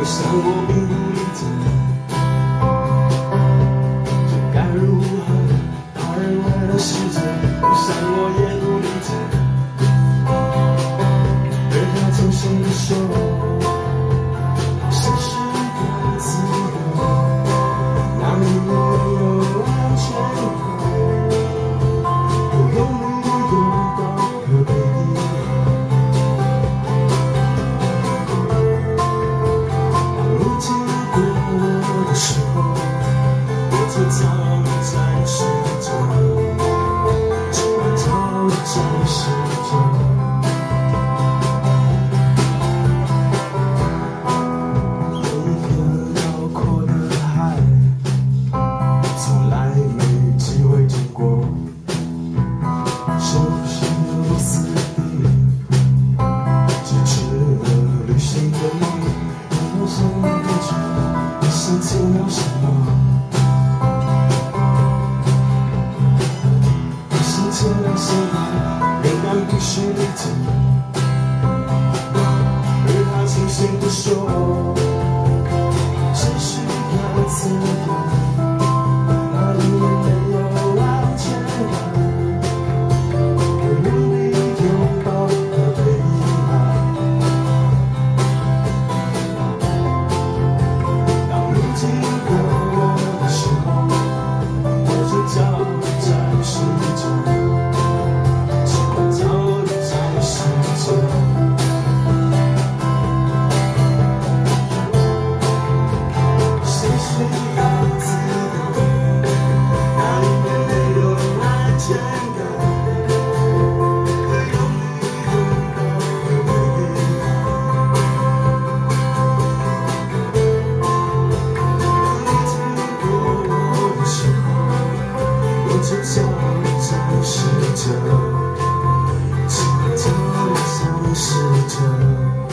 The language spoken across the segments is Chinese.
我想我并不理解。试着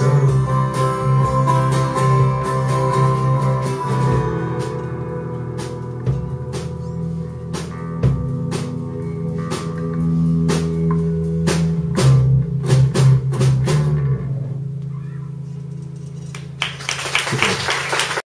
so